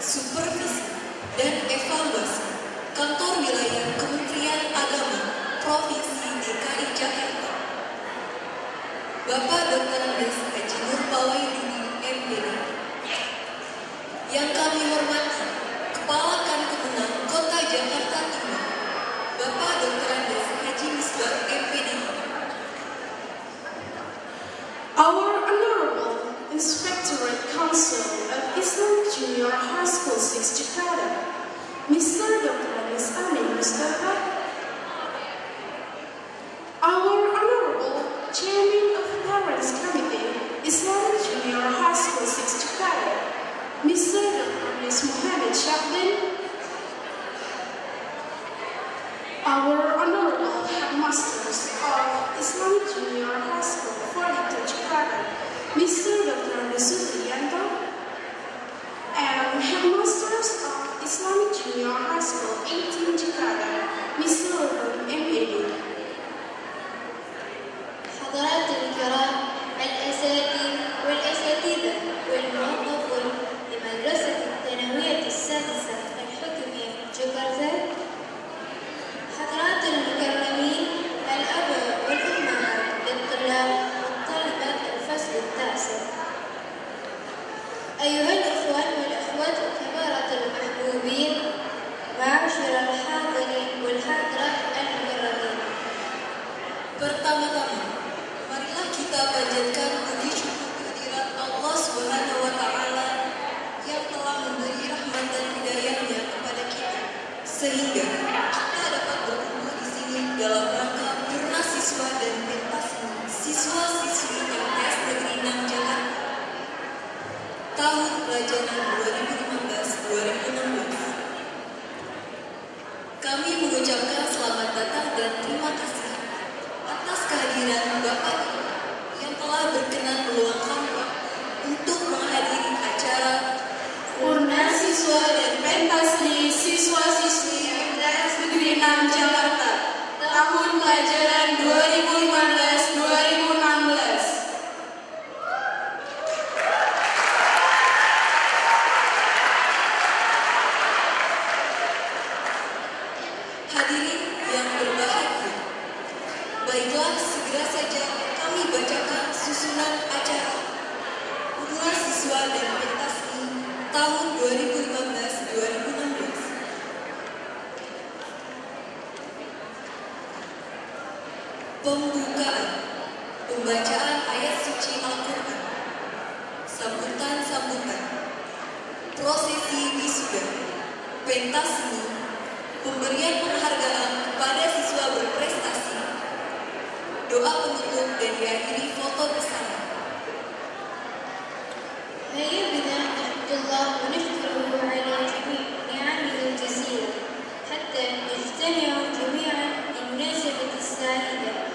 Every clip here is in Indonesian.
supervisi, dan evaluasi kantor wilayah Kementerian Agama Provinsi DKI Jakarta. Bapak Dr. Andes Haji Nur Pawaidini, MPD. Yang kami hormati, Kepala Kantor Kota Jakarta Timur, Bapak Dr. Andes Haji Misbah Student Council of Islam Junior High School 6 Jakarta. Mr. Dr. Anis Amin Mustafa Pembukaan. Pembacaan ayat suci Al-Quran. Sambutan-sambutan. Prosesi wisuda. Pentas seni Pemberian penghargaan kepada siswa berprestasi. Doa penutup dan diakhiri foto bersama. ما يبدأ حمد الله ونشكره على جميع نعمه الجزيلة حتى نجتمع جميعا لمناسبة السعيدة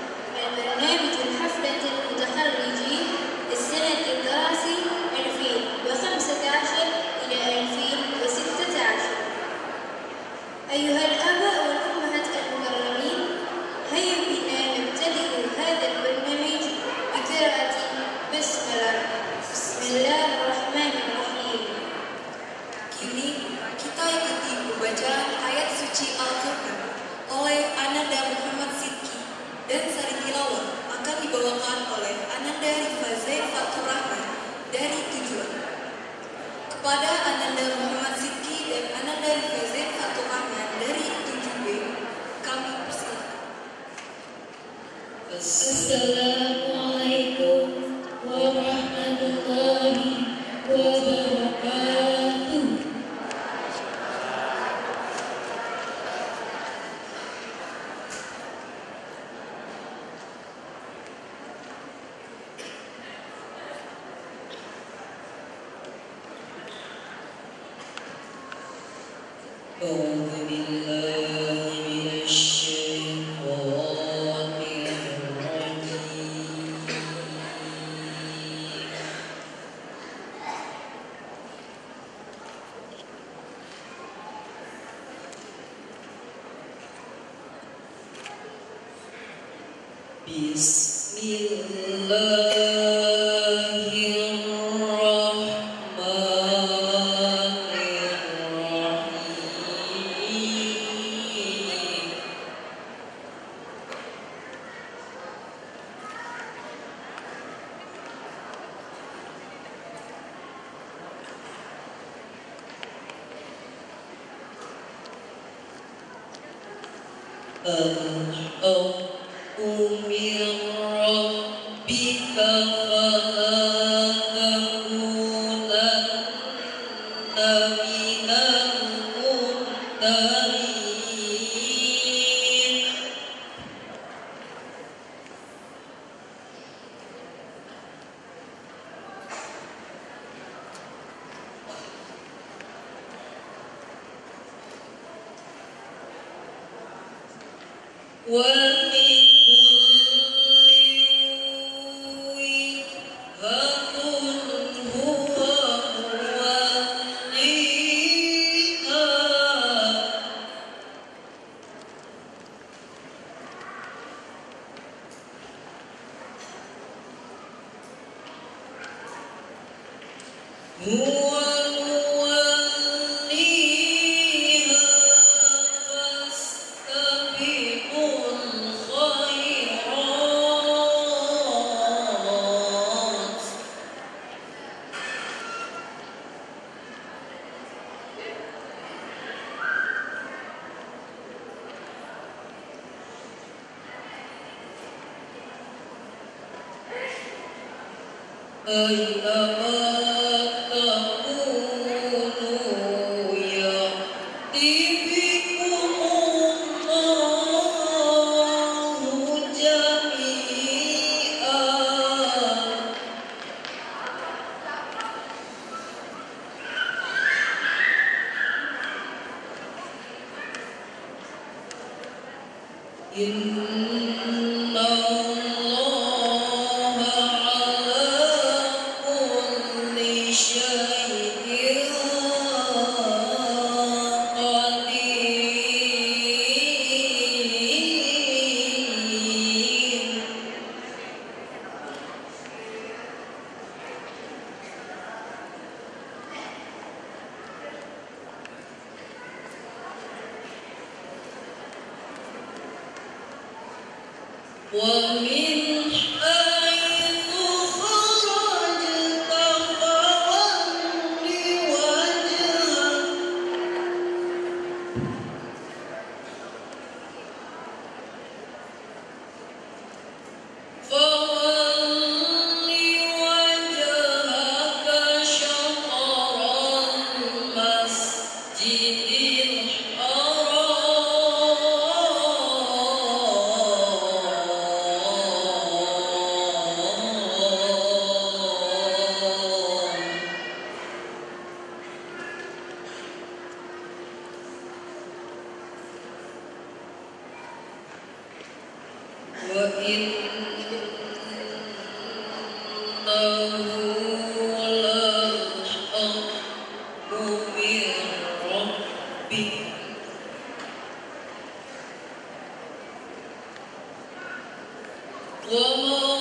我我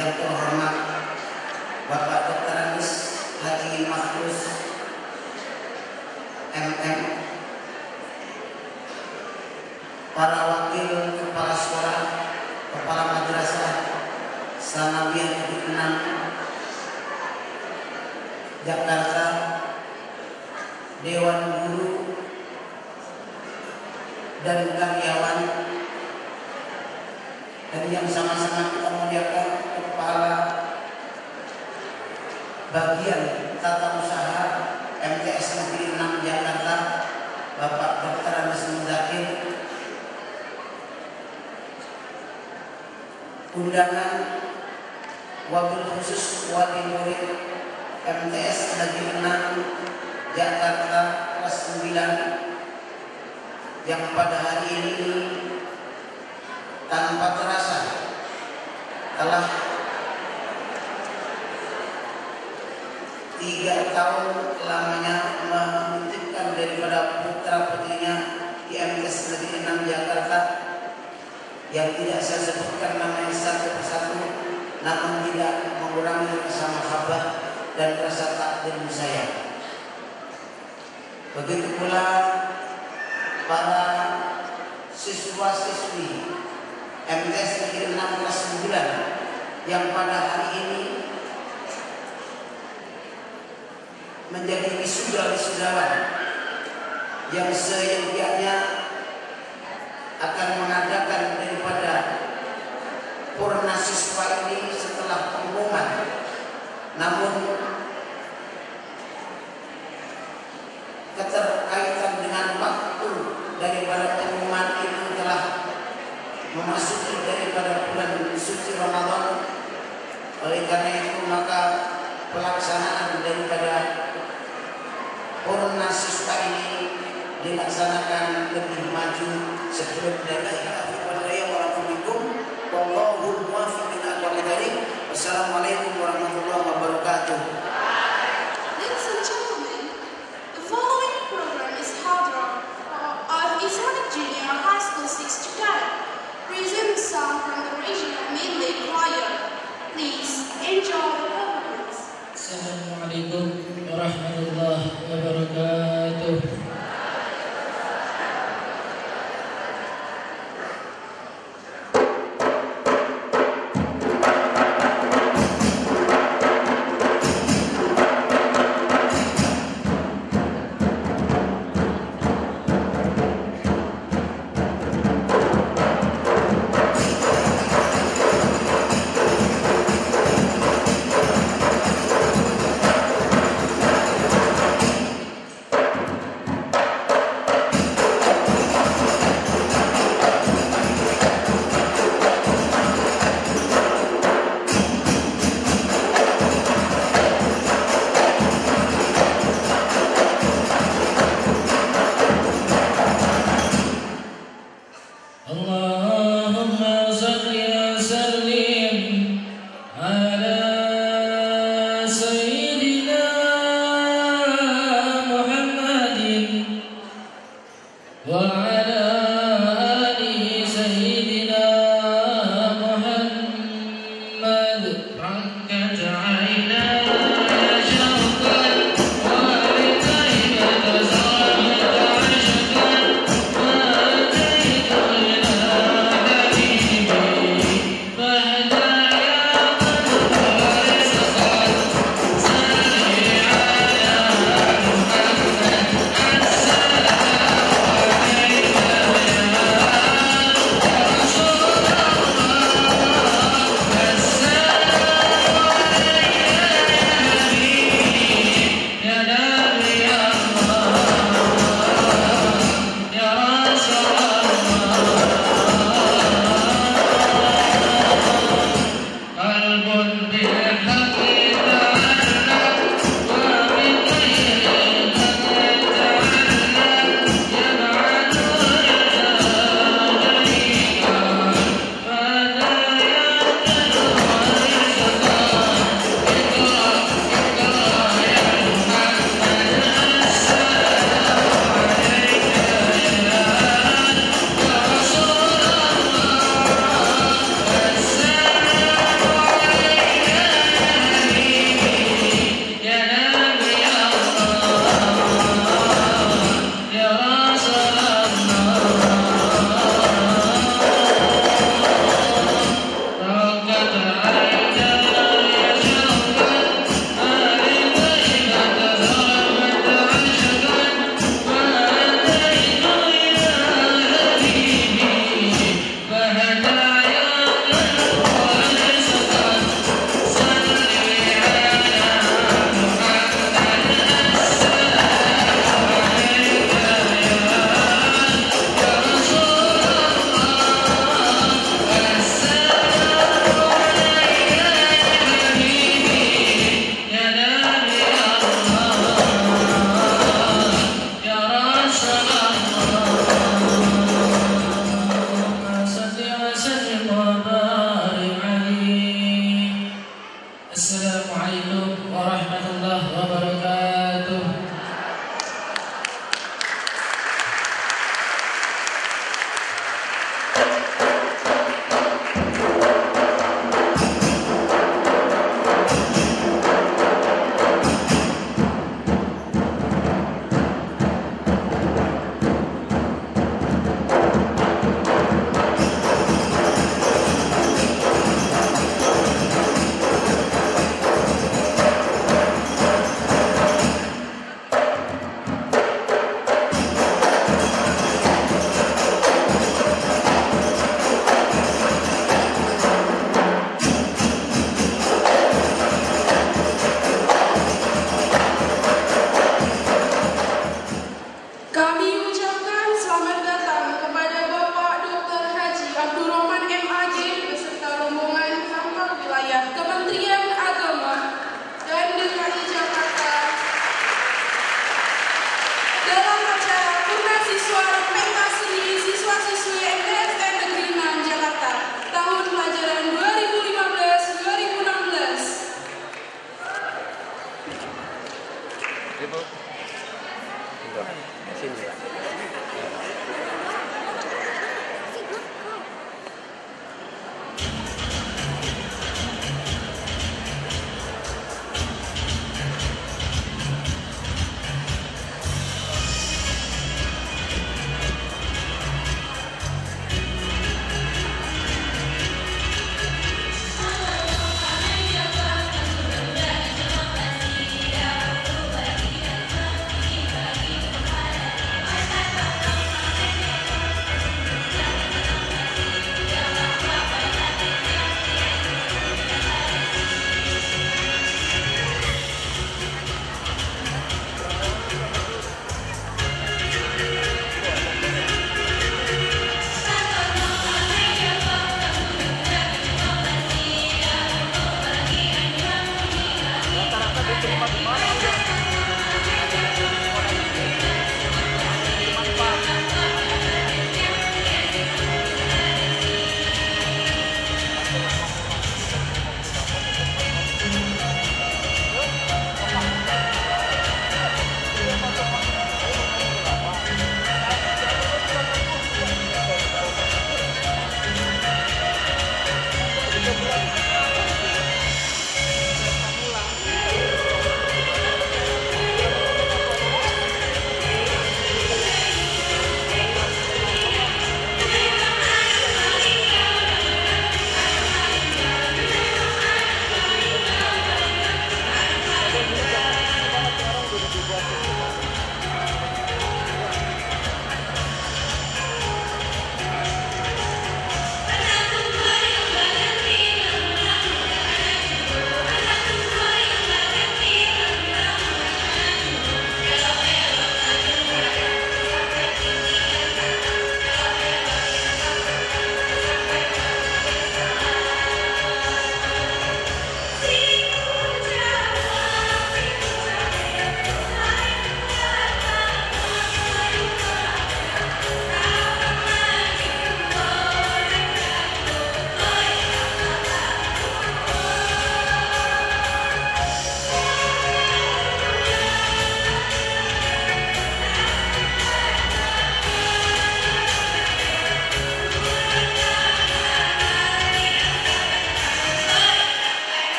yang terhormat Bapak Dr. Anis Haji Mahfuz MM para wakil kepala sekolah kepala madrasah Sanawiyah 6 Jakarta Dewan Guru dan karyawan dan yang sama-sama kita muliakan kepala bagian tata usaha MTS Negeri 6 Jakarta Bapak Dr. Anis Muzakir undangan wabil khusus wali murid MTS Negeri 6 Jakarta kelas 9 yang pada hari ini tanpa terasa telah tiga tahun lamanya menitipkan daripada putra putrinya di MTS Negeri 6 Jakarta yang tidak saya sebutkan namanya satu persatu namun tidak mengurangi rasa mahabbah dan rasa takdir saya. Begitu pula para siswa-siswi MTS Negeri 6 kelas 9 yang pada hari ini menjadi wisuda-wisudawan yang seyogianya akan mengadakan daripada purna siswa ini setelah pengumuman namun keterkaitan dengan waktu daripada pengumuman itu telah memasuki daripada bulan suci Ramadan oleh karena itu maka pelaksanaan daripada purna siswa ini dilaksanakan lebih maju sebelum dari Assalamualaikum Wassalamualaikum warahmatullahi wabarakatuh. Ladies and gentlemen, the following program is Hadra of Islamic Junior High School 6 Jakarta, present song from the regional midday choir. Please enjoy the performance. Assalamualaikum warahmatullahi wabarakatuh.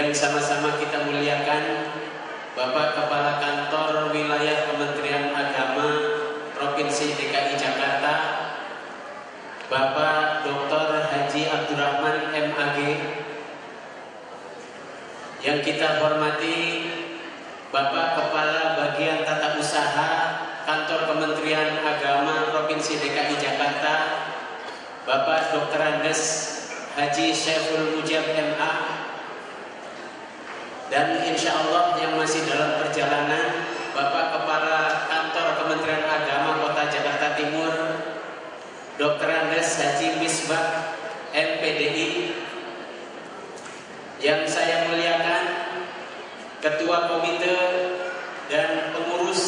yang sama-sama kita muliakan Bapak Kepala Kantor Wilayah Kementerian Agama Provinsi DKI Jakarta Bapak Dr. Haji Abdurrahman MAG yang kita hormati Bapak Kepala Bagian Tata Usaha Kantor Kementerian Agama Provinsi DKI Jakarta Bapak Dr. Andes Haji Syaiful Mujab MA dan insya Allah yang masih dalam perjalanan Bapak Kepala Kantor Kementerian Agama Kota Jakarta Timur Dr. Andes Haji Misbah MPDI yang saya muliakan Ketua Komite dan pengurus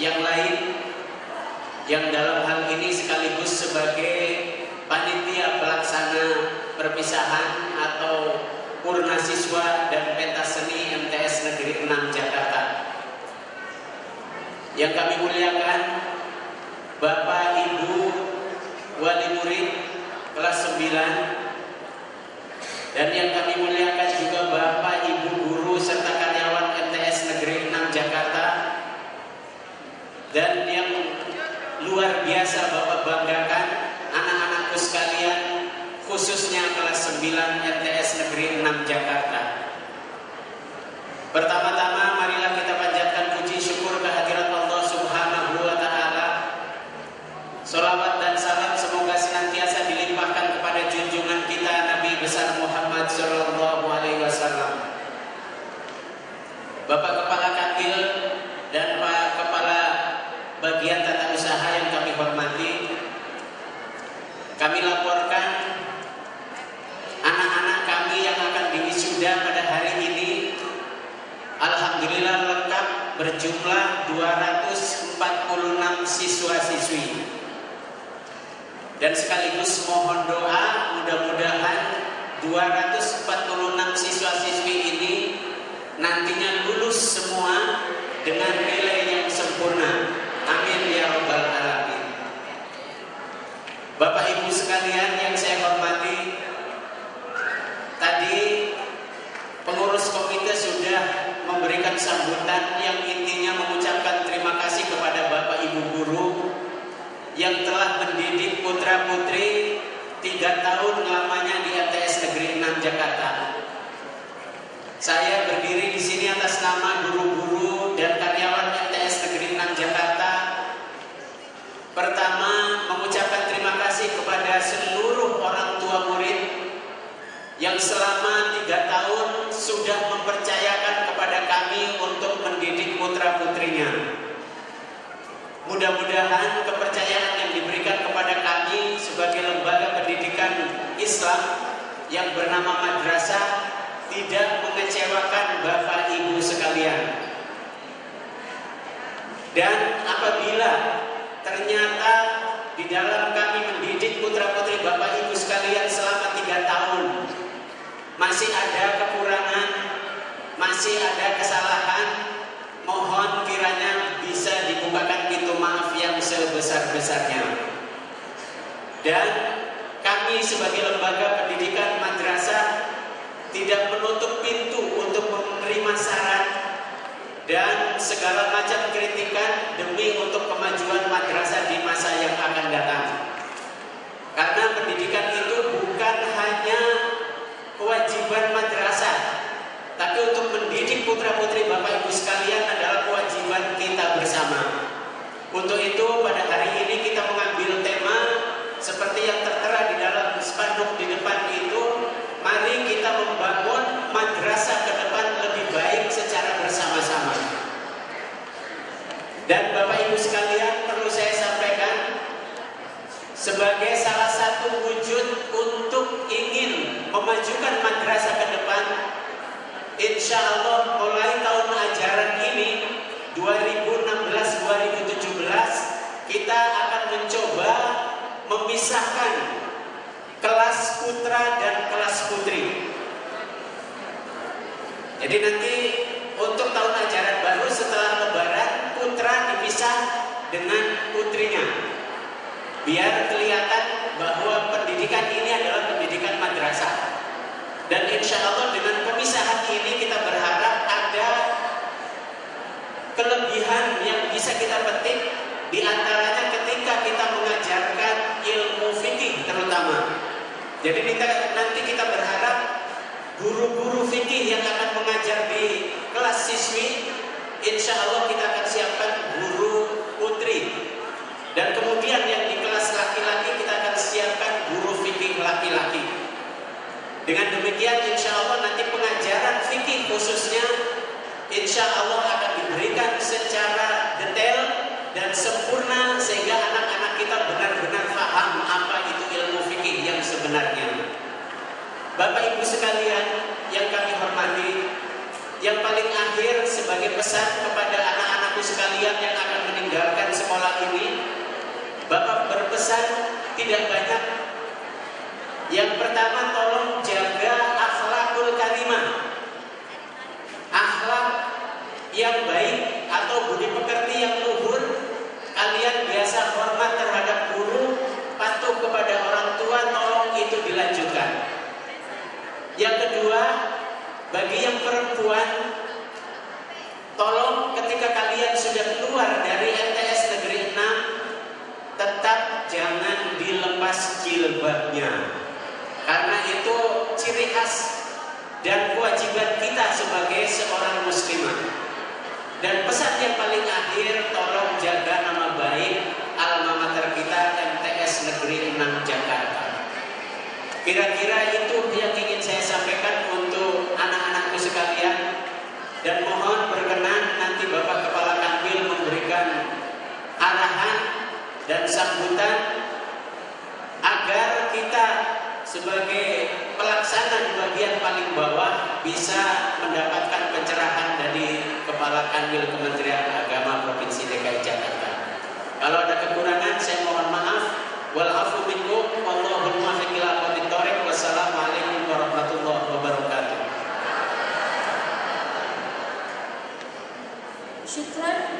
yang lain yang dalam hal ini sekaligus sebagai panitia pelaksana perpisahan atau purna siswa dan pentas seni Negeri 6 Jakarta. Yang kami muliakan Bapak Ibu wali murid kelas 9 dan yang kami muliakan juga Bapak Ibu guru serta karyawan MTS Negeri 6 Jakarta dan yang luar biasa Bapak banggakan anak-anakku sekalian khususnya kelas 9 MTS Negeri 6 Jakarta. Pertama-tama marilah kita panjatkan puji syukur kehadirat Allah Subhanahu wa taala. Salawat dan salam semoga senantiasa dilimpahkan kepada junjungan kita Nabi besar Muhammad sallallahu alaihi wasallam. Bapak Kepala Kantil dan Pak Kepala Bagian Tata Usaha yang kami hormati, kami laporkan anak-anak kami yang akan diwisuda pada hari ini Alhamdulillah lengkap berjumlah 246 siswa-siswi. Dan sekaligus mohon doa mudah-mudahan 246 siswa-siswi ini nantinya lulus semua dengan nilai yang sempurna. Amin ya rabbal alamin. Bapak Ibu sekalian yang saya hormati tadi pengurus komite sudah memberikan sambutan yang intinya mengucapkan terima Ibu guru yang telah mendidik putra putri tiga tahun lamanya di MTS Negeri 6 Jakarta. Saya berdiri di sini atas nama guru-guru dan MTS Negeri 6 Jakarta. Pertama, mengucapkan terima kasih kepada seluruh orang tua murid yang selama tiga tahun sudah mempercayakan kepada kami untuk mendidik putra putrinya. Mudah-mudahan kepercayaan yang diberikan kepada kami sebagai lembaga pendidikan Islam yang bernama madrasah tidak mengecewakan Bapak Ibu sekalian. Dan apabila ternyata di dalam kami mendidik putra putri Bapak Ibu sekalian selama tiga tahun masih ada kekurangan, masih ada kesalahan, mohon kiranya bisa dibukakan pintu maaf yang sebesar-besarnya. Dan kami sebagai lembaga pendidikan madrasah tidak menutup pintu untuk menerima saran dan segala macam kritikan demi untuk kemajuan madrasah di masa yang akan datang. Karena pendidikan itu bukan hanya kewajiban madrasah, tapi untuk mendidik putra-putri Bapak Ibu sekalian adalah kewajiban kita bersama. Untuk itu pada hari ini kita mengambil tema seperti yang tertera di dalam spanduk di depan itu, mari kita membangun madrasah ke depan lebih baik secara bersama-sama. Dan Bapak Ibu sekalian perlu saya sampaikan sebagai salah satu wujud untuk ingin memajukan madrasah ke depan Insya Allah mulai tahun ajaran ini 2016-2017 kita akan mencoba memisahkan kelas putra dan kelas putri. Jadi nanti untuk tahun ajaran baru setelah lebaran dengan putrinya. Biar kelihatan bahwa pendidikan ini adalah pendidikan madrasah. Dan insya Allah dengan pemisahan ini kita berharap ada kelebihan yang bisa kita petik di antaranya ketika kita mengajarkan ilmu fikih terutama. Jadi kita, nanti kita berharap guru-guru fikih yang akan mengajar di kelas siswi insya Allah kita akan siapkan guru putri dan kemudian yang di kelas laki-laki kita akan siapkan guru fikih laki-laki. Dengan demikian insya Allah nanti pengajaran fikih khususnya insya Allah akan diberikan secara detail dan sempurna sehingga anak-anak kita benar-benar paham apa itu ilmu fikih yang sebenarnya. Bapak Ibu sekalian yang kami hormati, yang paling akhir sebagai pesan kepada anak-anakku sekalian yang akan meninggalkan sekolah ini, pesan tidak banyak. Yang pertama tolong jaga akhlakul karimah. Akhlak yang baik atau budi pekerti yang luhur. Kalian biasa hormat terhadap guru, patuh kepada orang tua, tolong itu dilanjutkan. Yang kedua, bagi yang perempuan, tolong ketika kalian sudah keluar dari MTS Negeri 6, tetap jangan dilepas jilbabnya. Karena itu ciri khas dan kewajiban kita sebagai seorang muslimah. Dan pesan yang paling akhir, tolong jaga nama baik alma mater kita MTS Negeri 6 Jakarta. Kira-kira itu yang ingin saya sampaikan untuk sekalian dan mohon berkenan nanti Bapak Kepala Kanwil memberikan arahan dan sambutan agar kita sebagai pelaksana di bagian paling bawah bisa mendapatkan pencerahan dari Kepala Kanwil Kementerian Agama Provinsi DKI Jakarta. Kalau ada kekurangan saya mohon maaf. Wal afu minkum wallahul Sir?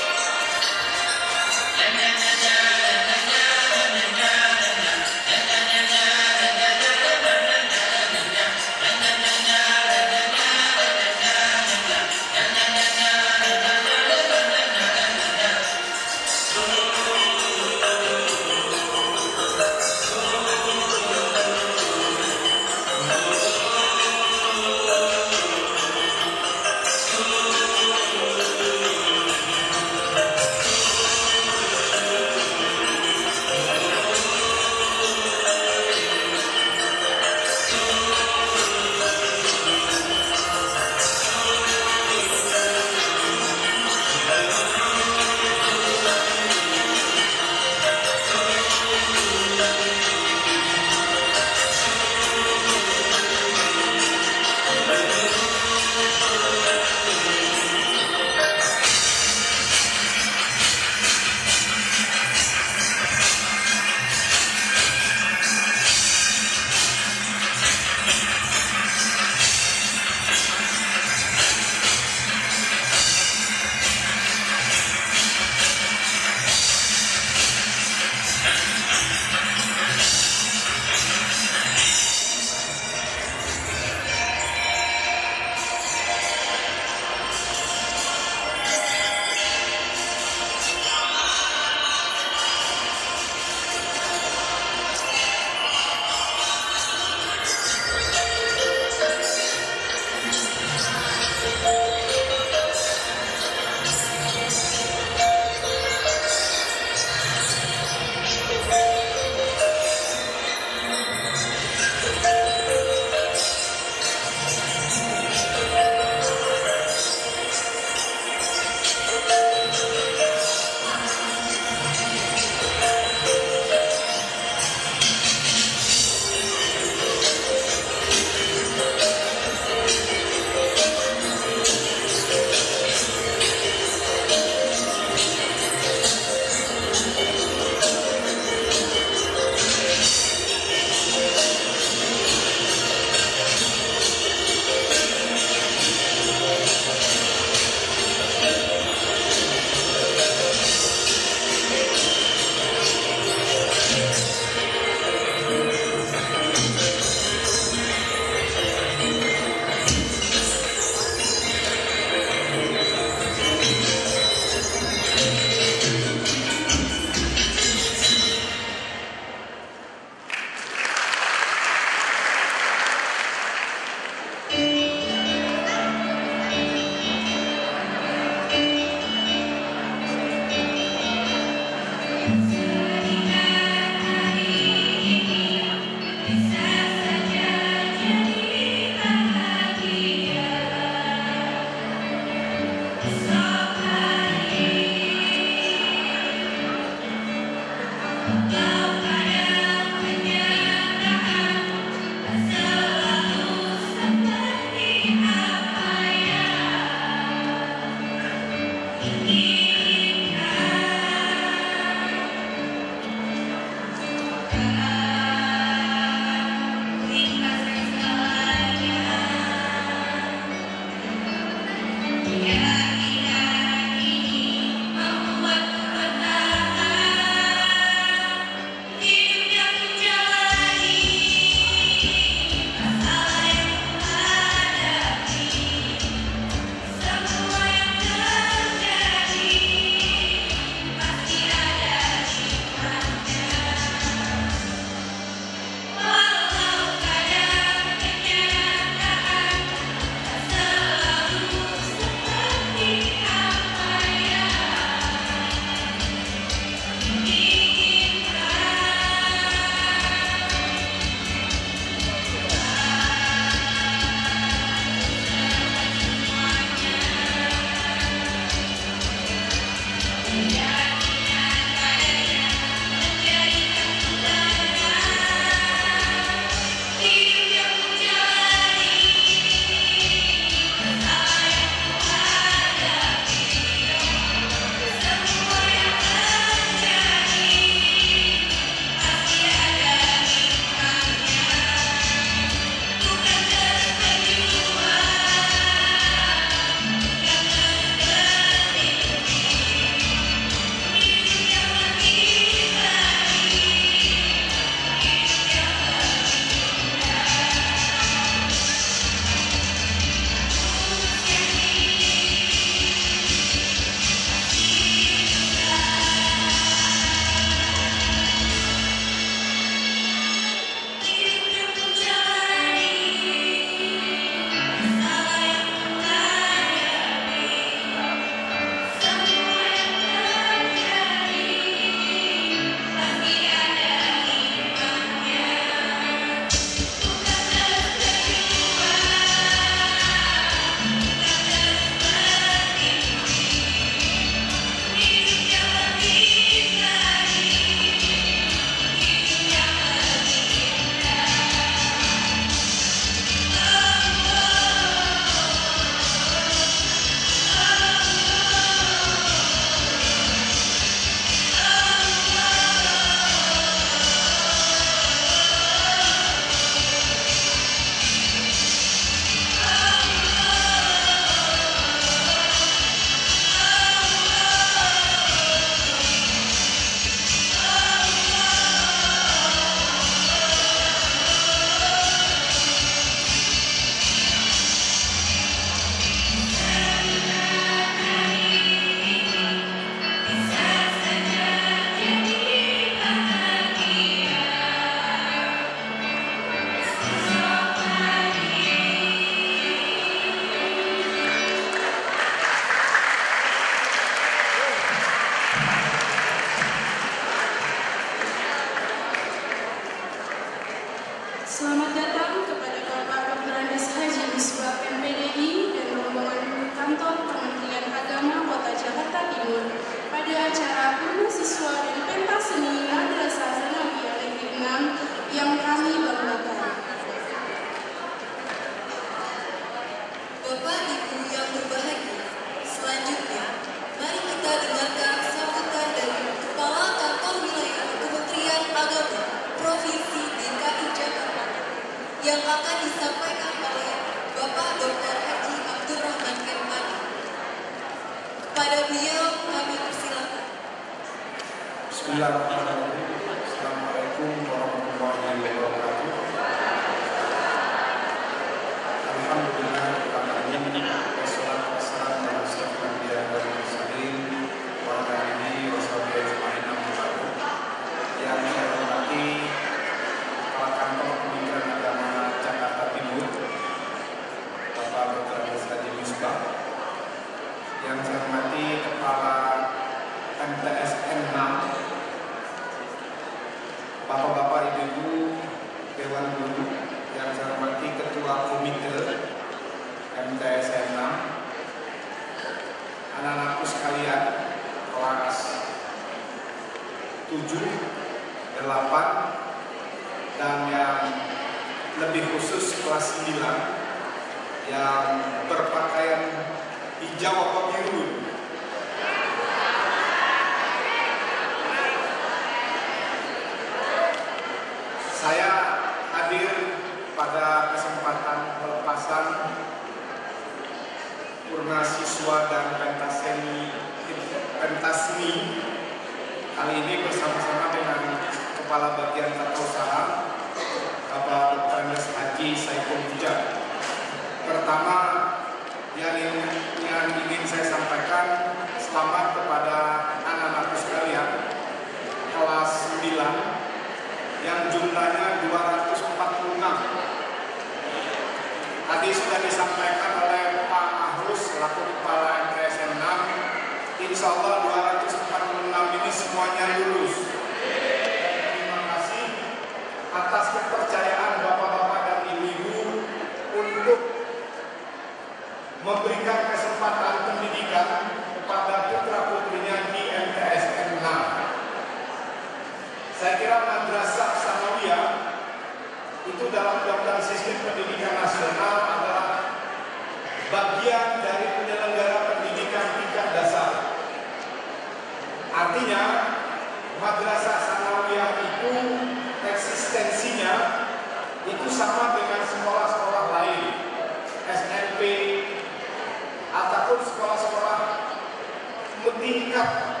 tingkat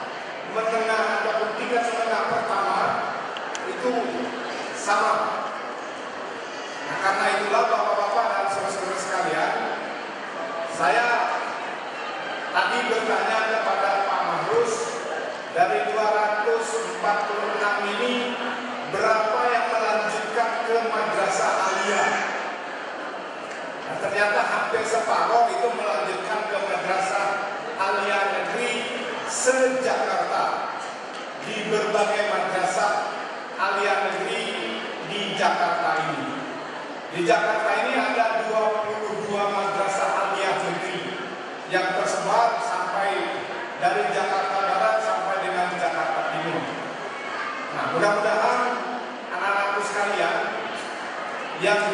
menengah ataupun tingkat menengah pertama itu sama. Nah, karena itulah bapak-bapak dan saudara-saudara sekalian, saya tadi bertanya kepada Pak Mahrus dari 246 ini berapa yang melanjutkan ke madrasah aliyah? Nah, ternyata hampir separuh itu melanjutkan ke madrasah aliyah se-Jakarta di berbagai madrasah aliyah negeri di Jakarta ini. Di Jakarta ini ada 22 madrasah aliyah negeri yang tersebar sampai dari Jakarta Barat sampai dengan Jakarta Timur. Nah, mudah-mudahan anak-anakku sekalian yang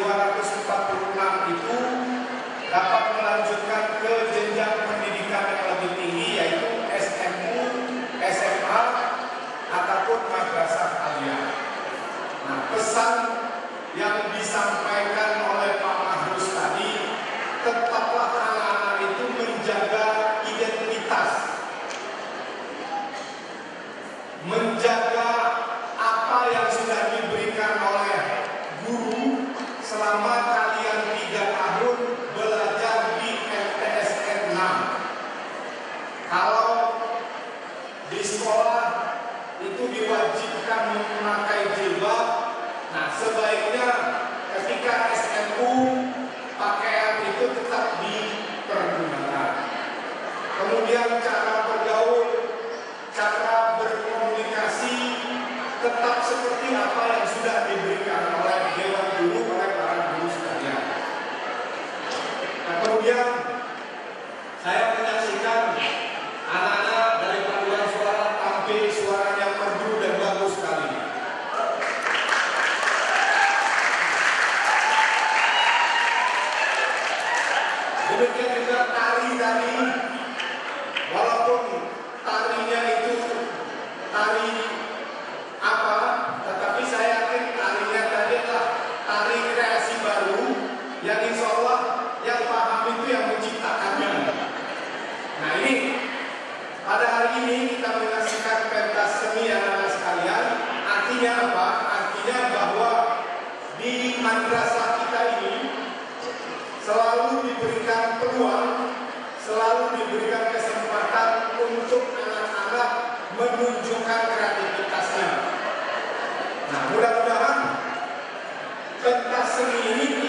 pentas